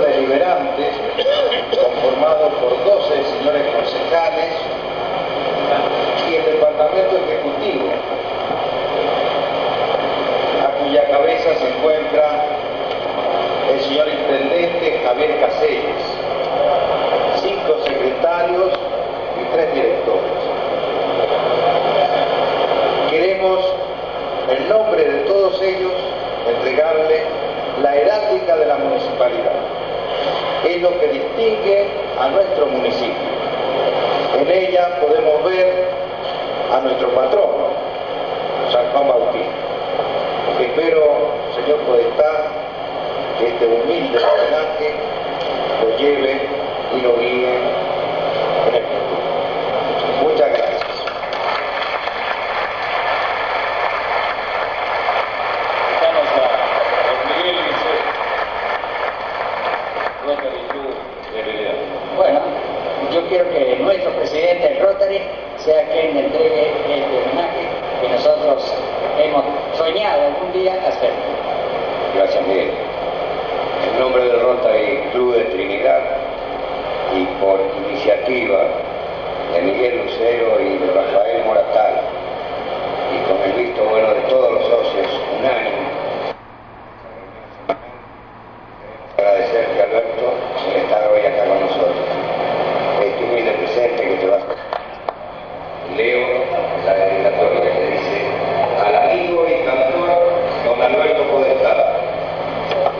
Deliberante, conformado por 12 señores concejales y el Departamento Ejecutivo, a cuya cabeza se encuentra el señor Intendente Javier Casellas, cinco secretarios y tres directores. Queremos, en nombre de todos ellos, entregarle la heráldica de la municipalidad. Es lo que distingue a nuestro municipio. En ella podemos ver a nuestro patrono, San Juan Bautista. Espero, señor Podestá, que este humilde homenaje lo lleve y lo guíe en el futuro. Muchas gracias. Estamos a don Miguel Liceo, Bueno, yo quiero que nuestro presidente Rotary sea quien entregue este homenaje que nosotros hemos soñado algún día hacer. Gracias, Miguel. En nombre del Rotary Club de Trinidad y por iniciativa de Miguel Lucero y de Rafael Moratal, y con el visto bueno de todos los socios unánime, queremos agradecerte, Alberto, por estar hoy acá con nosotros. Este humilde presente que te vas a... Leo la dedicatoria que dice al amigo y cantor don Alberto Podestá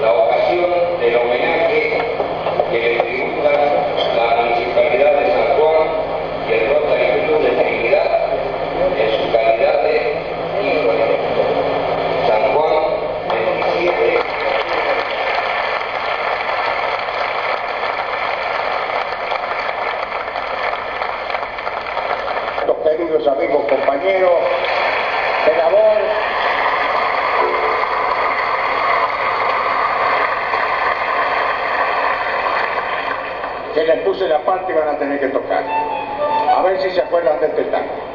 la ocasión del homenaje que le tributa la Municipalidad de San Juan y el Rotary Club de Trinidad en su calidad de hijo de San Juan 27 Los amigos, compañeros de labor, que les puse la parte que van a tener que tocar. A ver si se acuerdan de este tango.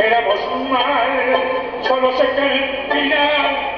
era vos mal, solo se cantidad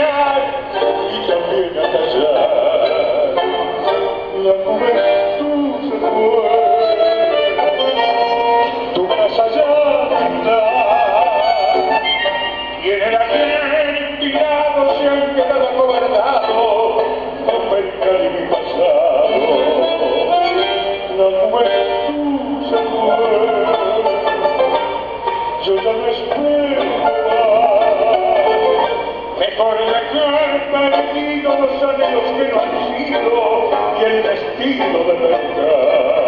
perdido, los anhelos que no han sido y el destino de verdad.